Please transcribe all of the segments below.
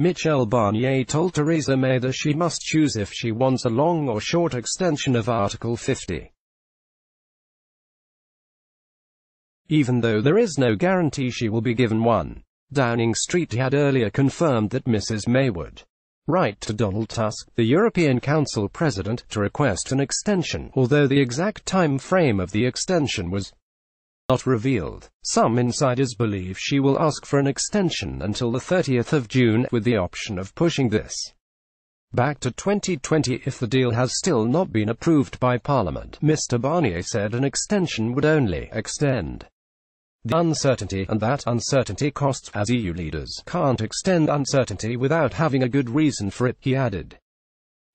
Michel Barnier told Theresa May that she must choose if she wants a long or short extension of Article 50. Even though there is no guarantee she will be given one, Downing Street had earlier confirmed that Mrs. May would write to Donald Tusk, the European Council president, to request an extension, although the exact time frame of the extension was not revealed. Some insiders believe she will ask for an extension until the 30th of June, with the option of pushing this back to 2020 if the deal has still not been approved by Parliament. Mr. Barnier said an extension would only extend the uncertainty, and that uncertainty costs, as EU leaders can't extend uncertainty without having a good reason for it, he added.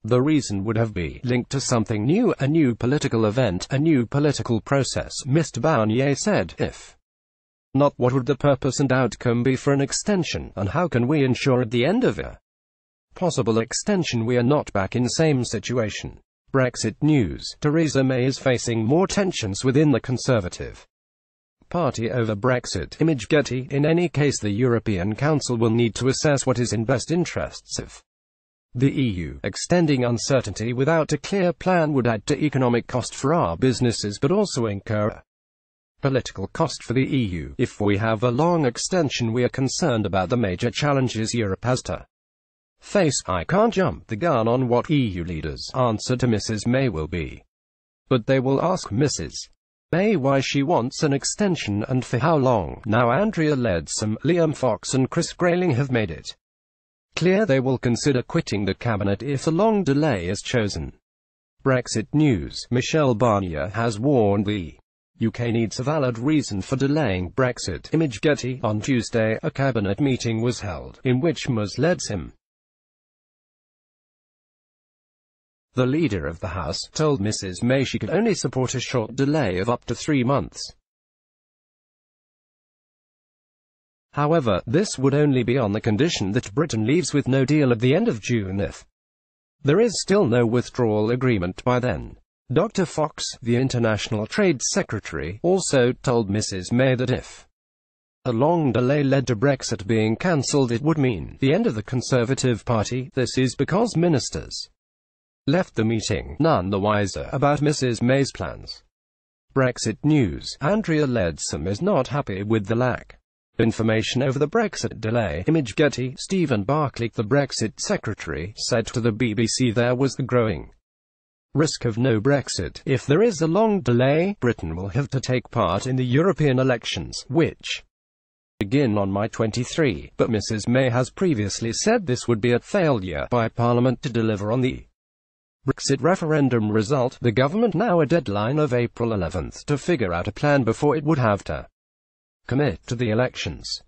The reason would have been linked to something new, a new political event, a new political process, Mr. Barnier said. If not, what would the purpose and outcome be for an extension, and how can we ensure at the end of a possible extension we are not back in same situation? Brexit news. Theresa May is facing more tensions within the Conservative Party over Brexit. Image Getty. In any case the European Council will need to assess what is in best interests of the EU, extending uncertainty without a clear plan would add to economic cost for our businesses but also incur a political cost for the EU. If we have a long extension we are concerned about the major challenges Europe has to face. I can't jump the gun on what EU leaders' answer to Mrs. May will be. But they will ask Mrs. May why she wants an extension and for how long. Now Andrea Leadsom, Liam Fox and Chris Grayling have made it clear they will consider quitting the cabinet if a long delay is chosen. Brexit news. Michel Barnier has warned the UK needs a valid reason for delaying Brexit. Image Getty. On Tuesday, a cabinet meeting was held, in which Ms. him. the leader of the House, told Mrs. May she could only support a short delay of up to three months. However, this would only be on the condition that Britain leaves with no deal at the end of June if there is still no withdrawal agreement by then. Dr. Fox, the International Trade Secretary, also told Mrs. May that if a long delay led to Brexit being cancelled it would mean the end of the Conservative Party. This is because ministers left the meeting none the wiser about Mrs. May's plans. Brexit news. Andrea Leadsom is not happy with the lack Information over the Brexit delay. Image Getty. Stephen Barclay, the Brexit secretary, said to the BBC there was the growing risk of no Brexit. If there is a long delay, Britain will have to take part in the European elections, which begin on May 23, but Mrs May has previously said this would be a failure by Parliament to deliver on the Brexit referendum result. The government now a deadline of April 11 to figure out a plan before it would have to commit to the elections.